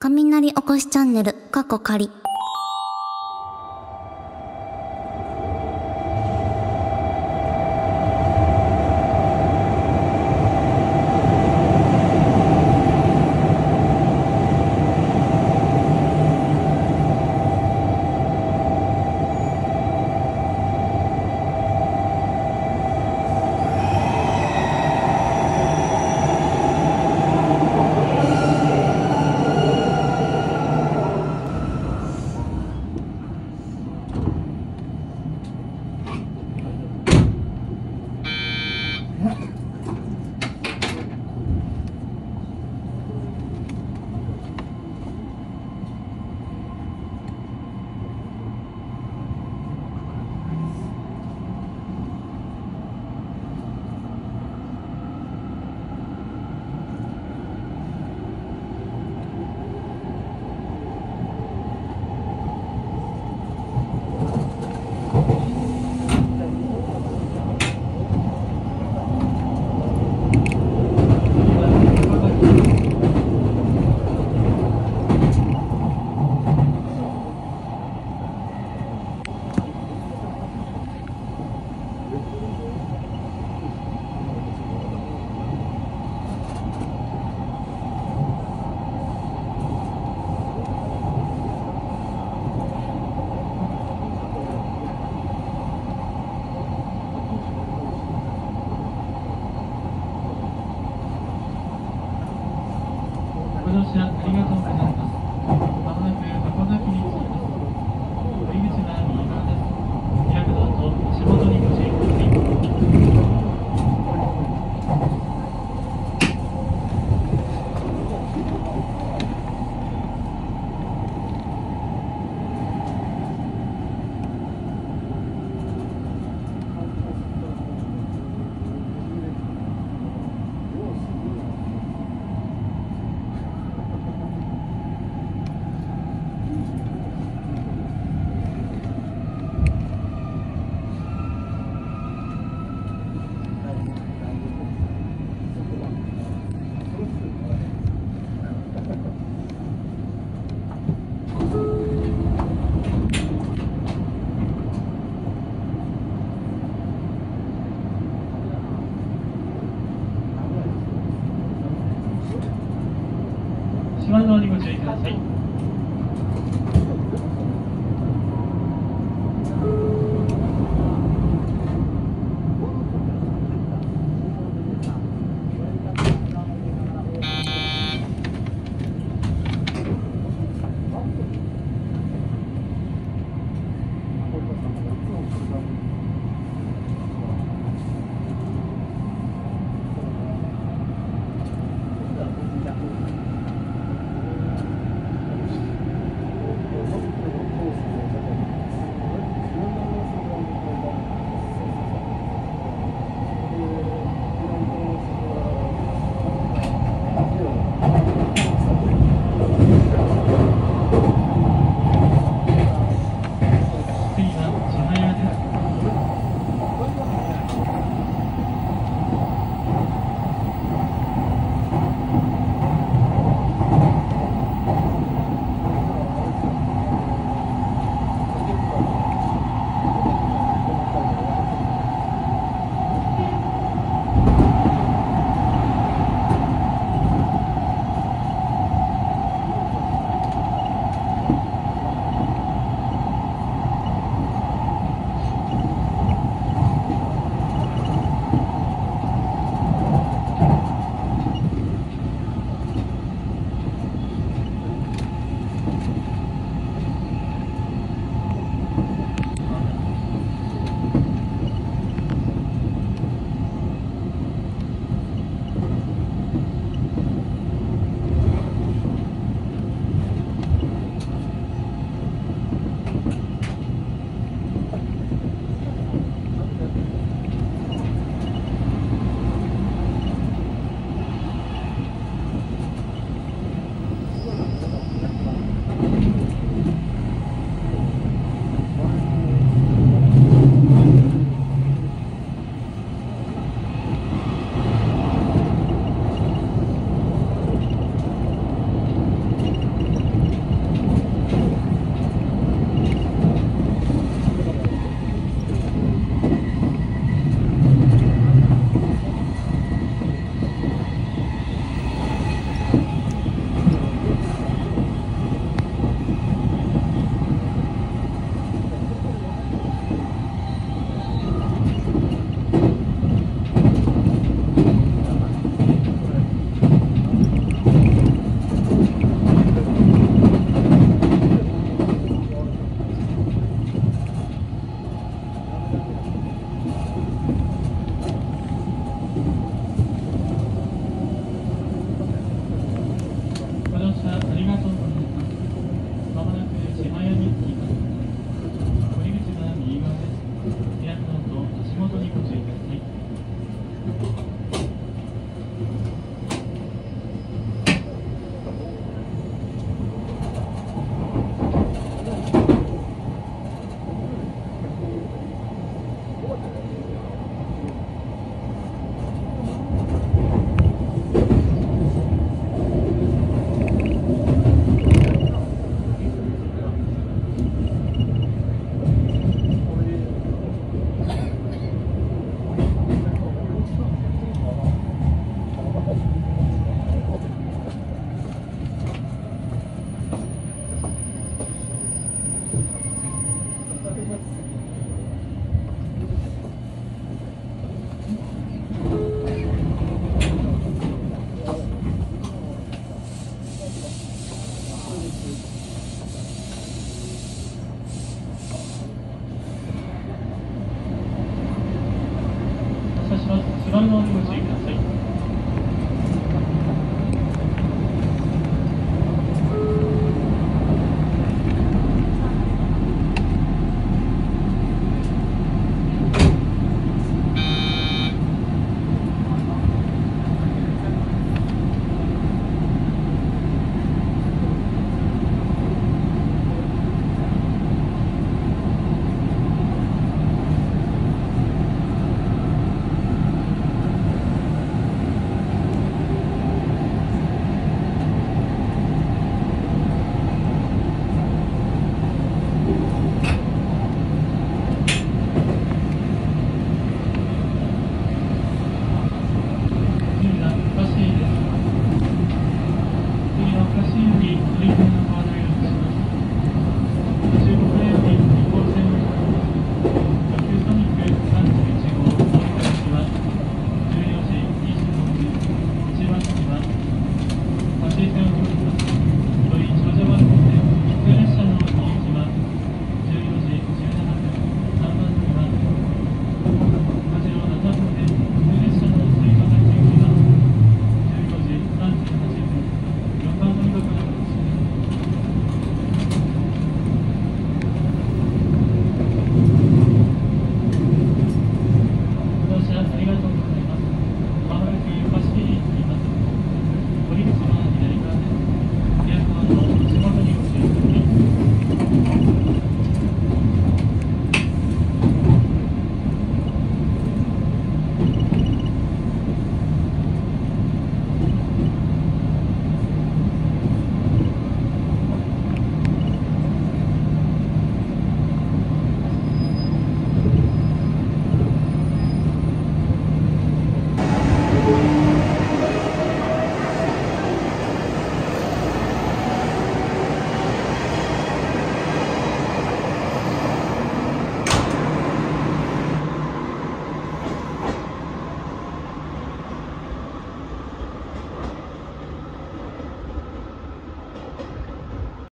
雷おこしチャンネル、過去仮。ご乗車ありがとうございます。